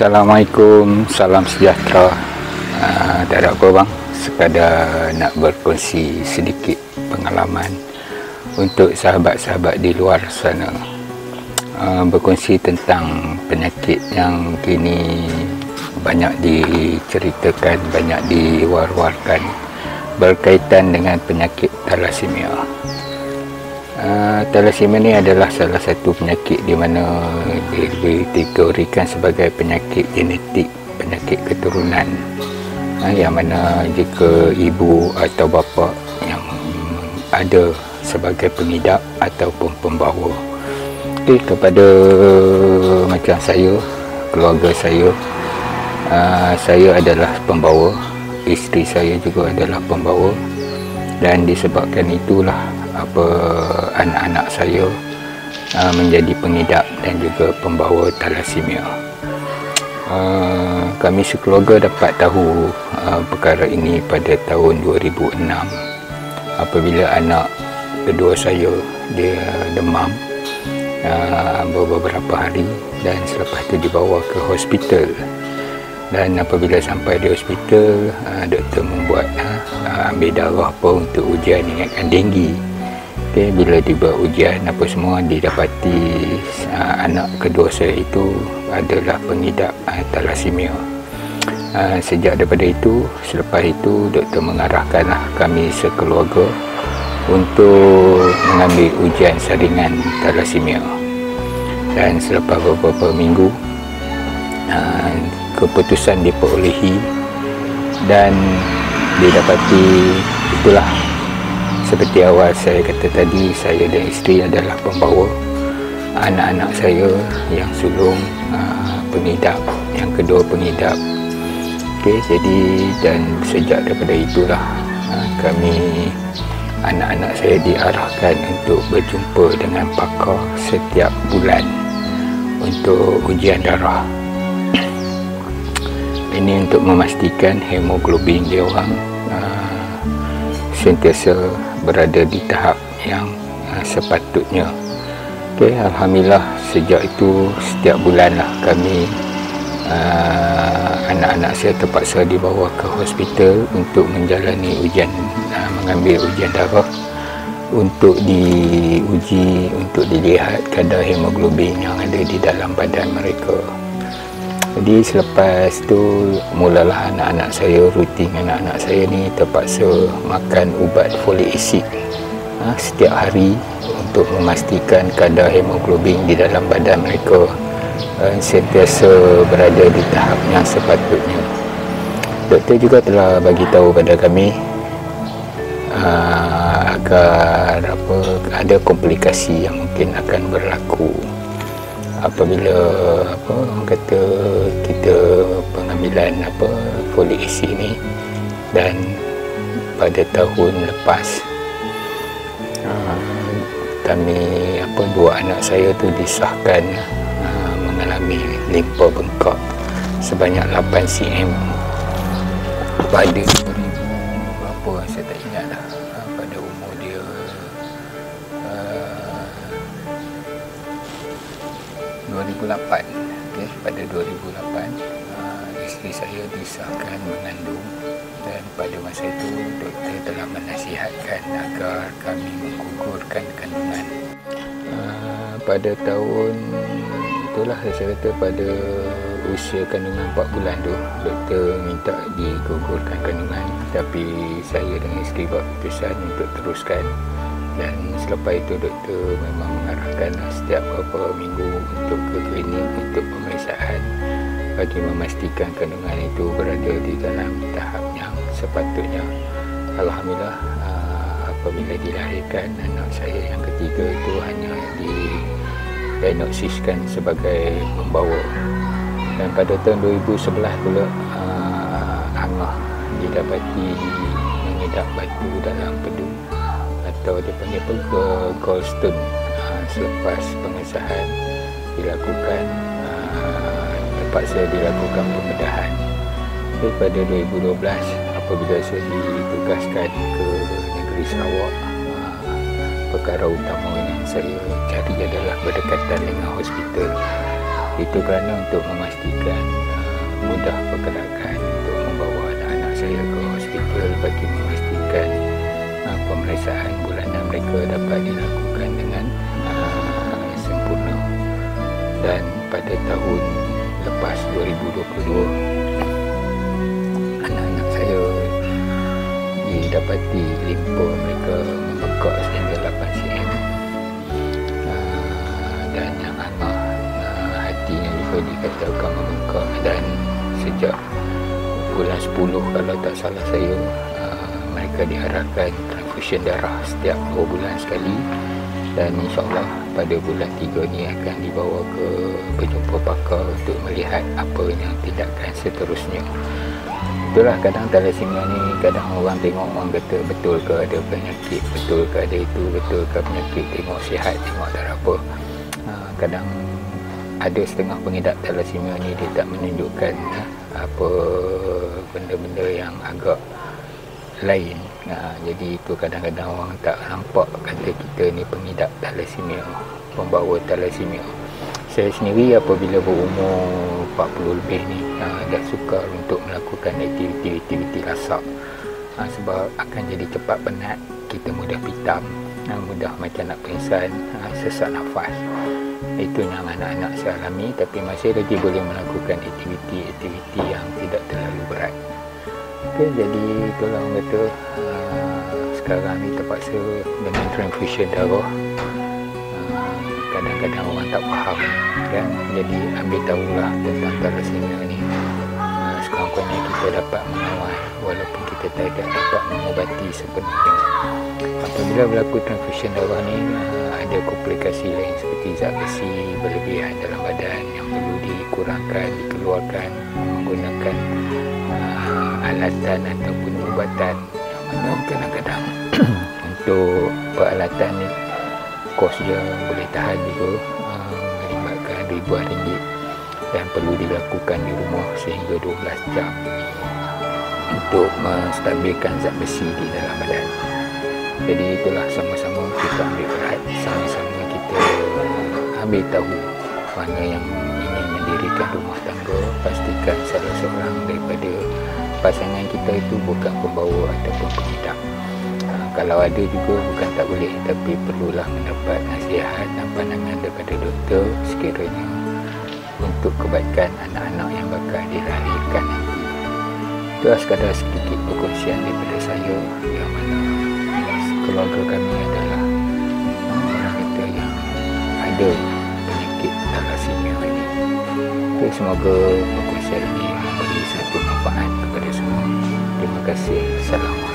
Assalamualaikum, salam sejahtera. Uh, tak ada apa bang, sekadar nak berkongsi sedikit pengalaman untuk sahabat-sahabat di luar sana. Uh, berkongsi tentang penyakit yang kini banyak diceritakan, banyak diwar-warkan berkaitan dengan penyakit thalassemia. Uh, thalassemia ni adalah salah satu penyakit di mana dikategorikan sebagai penyakit genetik, penyakit keturunan. Uh, yang mana jika ibu atau bapa yang ada sebagai pengidap ataupun pembawa. Okay, kepada macam saya, keluarga saya, uh, saya adalah pembawa, isteri saya juga adalah pembawa dan disebabkan itulah apa anak-anak saya uh, menjadi pengidap dan juga pembawa thalassemia. Uh, kami sekeluarga dapat tahu uh, perkara ini pada tahun 2006 apabila anak kedua saya dia demam uh, beberapa hari dan selepas itu dibawa ke hospital. Dan apabila sampai di hospital uh, doktor membuat uh, ambil darah apa untuk ujian ingatkan denggi okay, bila dibuat ujian apa semua didapati uh, anak kedua saya itu adalah pengidap uh, uh, sejak daripada itu selepas itu doktor mengarahkanlah kami sekeluarga untuk mengambil ujian saringan thalassemia. Dan selepas beberapa minggu uh, keputusan diperolehi dan didapati itulah seperti awal saya kata tadi saya dan isteri adalah pembawa anak-anak saya yang sulung uh, pengidap yang kedua pengidap. Okey jadi dan sejak daripada itulah uh, kami anak-anak saya diarahkan untuk berjumpa dengan pakar setiap bulan untuk ujian darah. Ini untuk memastikan hemoglobin dia orang uh, sentiasa berada di tahap yang uh, sepatutnya. Okay, Alhamdulillah sejak itu setiap bulan lah kami uh, anak-anak saya terpaksa dibawa ke hospital untuk menjalani ujian uh, mengambil ujian darah untuk diuji untuk dilihat kadar hemoglobin yang ada di dalam badan mereka jadi selepas tu mulalah anak-anak saya rutin anak-anak saya ni terpaksa makan ubat folik acid ha, setiap hari untuk memastikan kadar hemoglobin di dalam badan mereka ha, sentiasa berada di tahap yang sepatutnya. Doktor juga telah bagi tahu pada kami uh, agar apa ada komplikasi yang mungkin akan berlaku apabila apa orang kata kita pengambilan apa folik acid ni dan pada tahun lepas uh, kami apa dua anak saya tu disahkan uh, mengalami limpa bengkak sebanyak 8 cm pada 2000 berapa saya tak ingat lah 2008 okay, pada 2008 uh, isteri saya disahkan mengandung dan pada masa itu doktor telah menasihatkan agar kami menggugurkan kandungan. Uh, pada tahun itulah saya kata pada usia kandungan 4 bulan tu doktor minta digugurkan kandungan. Tapi saya dengan isteri buat keputusan untuk teruskan dan selepas itu doktor memang mengarahkan setiap beberapa minggu untuk ke klinik untuk pemeriksaan bagi memastikan kandungan itu berada di dalam tahap yang sepatutnya. Alhamdulillah ah, apabila dilahirkan anak saya yang ketiga itu hanya didiagnosiskan sebagai pembawa. Dan pada tahun 2011 pula uh, Angah didapati mengidap batu dalam pedu atau dia panggil apa ke gallstone uh, selepas pengesahan dilakukan uh, terpaksa dilakukan pembedahan. Pada 2012 apabila saya ditugaskan ke negeri Sarawak uh, perkara utama yang saya cari adalah berdekatan dengan hospital. Itu kerana untuk memastikan mudah pergerakan untuk membawa anak-anak saya ke hospital bagi memastikan pemeriksaan mereka dapat dilakukan dengan uh, sempurna. Dan pada tahun lepas 2022 anak-anak saya didapati limpa mereka membengkak sehingga 8 cm uh, dan yang anak uh, hatinya juga dikatakan membengkak dan sejak bulan 10 kalau tak salah saya uh, mereka diharapkan transfusion darah setiap 2 bulan sekali. Dan insyaAllah pada bulan 3 ni akan dibawa ke berjumpa pakar untuk melihat apa yang tindakan seterusnya. Itulah kadang thalassemia ni kadang orang tengok orang kata betul ke ada penyakit betul ke ada itu betul ke penyakit tengok sihat tengok ada apa. Ha, kadang ada setengah pengidap thalassemia ni dia tak menunjukkan ha, apa benda-benda yang agak lain. Ha, jadi itu kadang-kadang orang tak nampak kata kita ni pengidap thalassemia pembawa thalassemia. Saya sendiri apabila berumur 40 lebih ni uh, dah suka untuk melakukan aktiviti-aktiviti lasak uh, sebab akan jadi cepat penat kita mudah pitam uh, mudah macam nak pingsan uh, sesak nafas. Itu yang anak-anak saya alami tapi masih lagi boleh melakukan aktiviti-aktiviti yang tidak terlalu berat okay, jadi orang kata uh, sekarang ni terpaksa dengan transfusion darah. Kadang-kadang orang tak faham kan? Jadi ambil tahulah tentang thalassemia ni. Uh, sekurang-kurangnya kita dapat mengawal walaupun kita tidak dapat mengobati sepenuhnya. Apabila berlaku transfusion darah ni uh, ada komplikasi lain seperti zat besi berlebihan dalam badan yang dikurangkan dikeluarkan menggunakan uh, alatan ataupun ubatan yang mana kadang-kadang untuk peralatan ni kos dia boleh tahan juga uh, melibatkan ribuan ringgit dan perlu dilakukan di rumah sehingga 12 jam untuk menstabilkan zat besi di dalam badan. Jadi itulah sama-sama kita ambil berat sama-sama kita ambil tahu mana yang mendirikan rumah tangga pastikan salah seorang daripada pasangan kita itu bukan pembawa ataupun pengidap kalau ada juga bukan tak boleh tapi perlulah mendapat nasihat dan pandangan daripada doktor sekiranya untuk kebaikan anak-anak yang bakal dilahirkan nanti. Itu sekadar sedikit perkongsian daripada saya. Yang mana keluarga kami adalah orang kata yang ada okay, semoga perkongsian ini memberi satu manfaat kepada semua. Terima kasih. Assalamualaikum